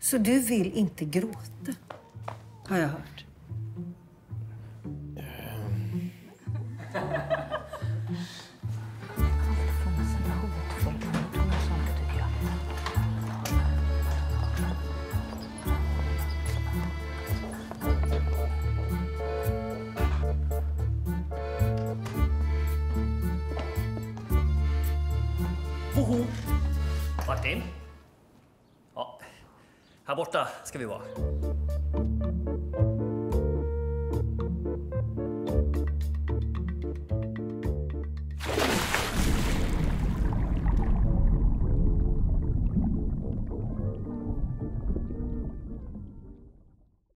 Så du vill inte gråta, har jag hört. Hoho! Martin? Här borta ska vi vara.